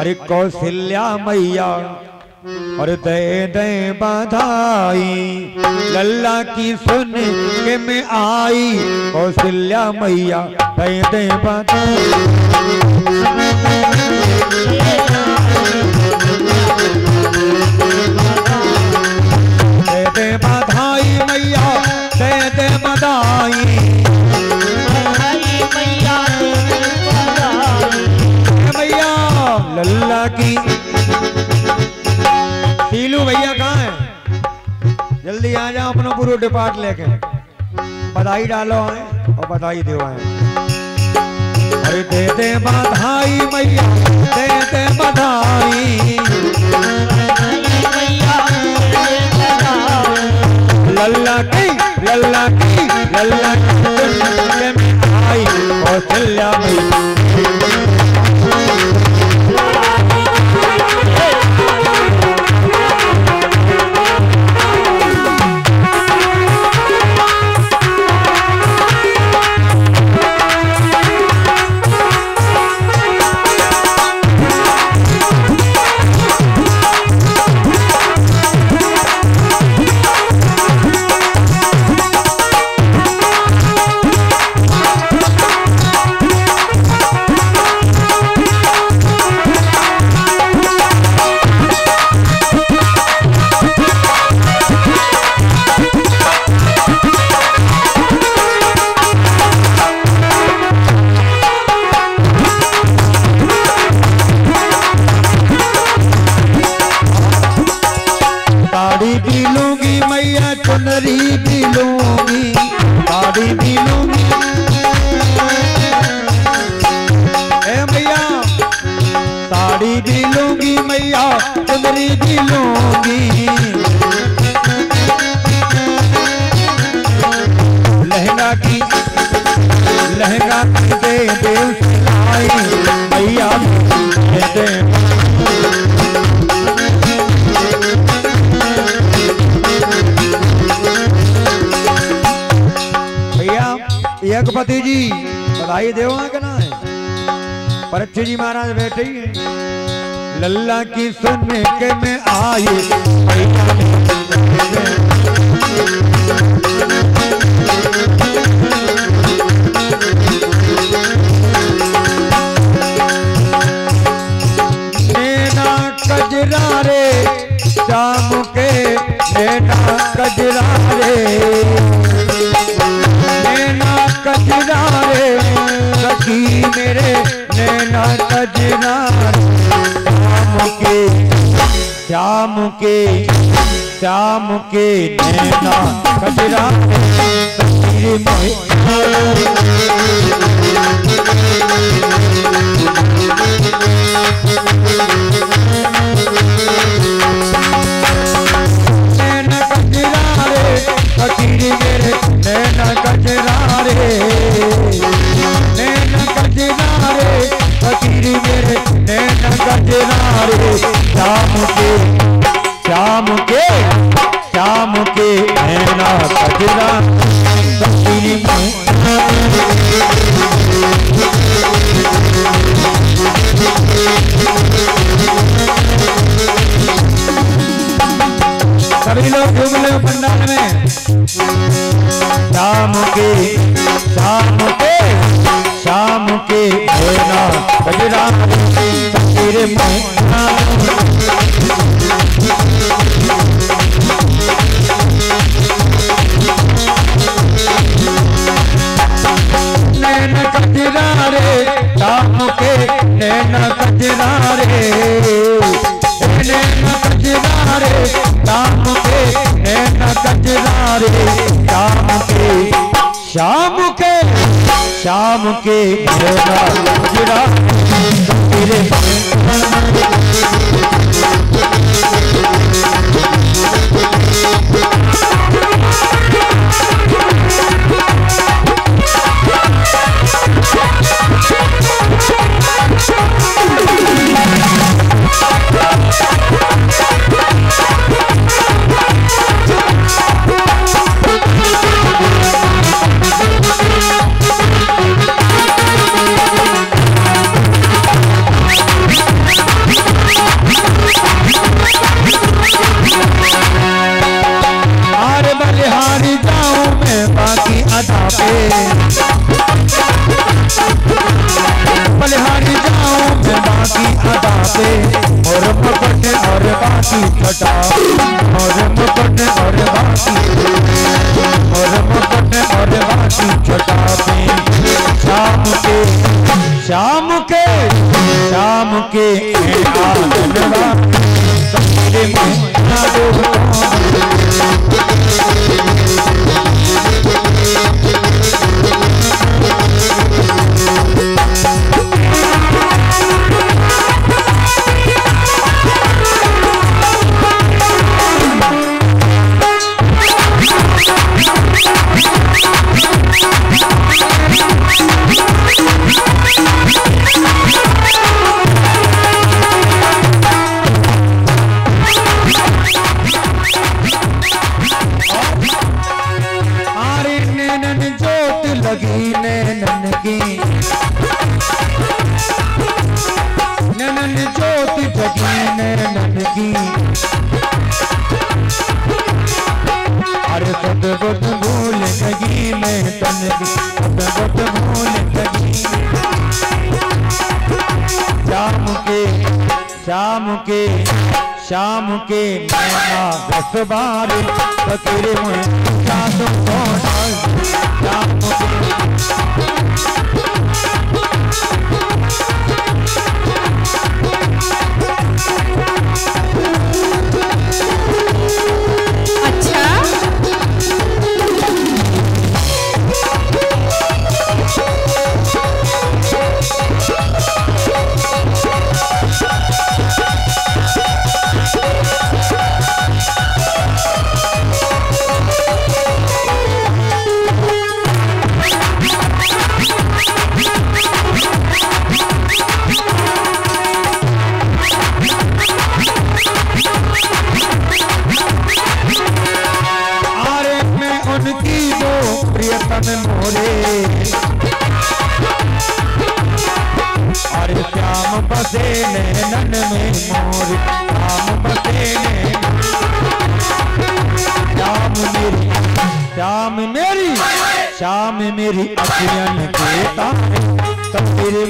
अरे कौशल्या मैया, और दे दे बधाई, लल्ला की सुन के में आई। कौशल्या मैया, दे दे बधाई। की। टीलू भैया कहाँ है? जल्दी आ जाओ, अपना पूरा डिपार्ट लेके। बधाई डालो आए और बधाई दो आए। अरे दे दे बधाई मैया दे दे बधाई। लल्ला की लल्ला की लल्ला की। आई कौशल्या मैया चुनरी भी लूँगी मैया साड़ी भी लूँगी मैया चुनरी भी लूँगी यज्ञपति जी, बधाई देव है ना। है परीक्षित जी महाराज बैठे ही हैं। लल्ला की सुनने के में नैना कजरा रे शाम के नैना कजरा रे कजरा रे सखी मेरे नैना कजरा रे। शाम के शाम के शाम के नैना कजरा रे। सखी मोहे। सभी लोग घूम लो पंडाल में। शाम के शाम के शाम के तेरे मुँह शाम के नैना तेरे बाकी और मुकुट और बाकी और मुकुट और बाकी छटा पे। शाम के शाम के शाम के। तेरे में ना डूबता शाम के मैना दस बार फकीर मुझे शाम को शाम के प्रियतम मोरे। अरे श्याम बसे नैनन में मोर। श्याम बसे श्याम मेरी श्याम मेरी श्याम मेरी अखियन के तारे सब तेरे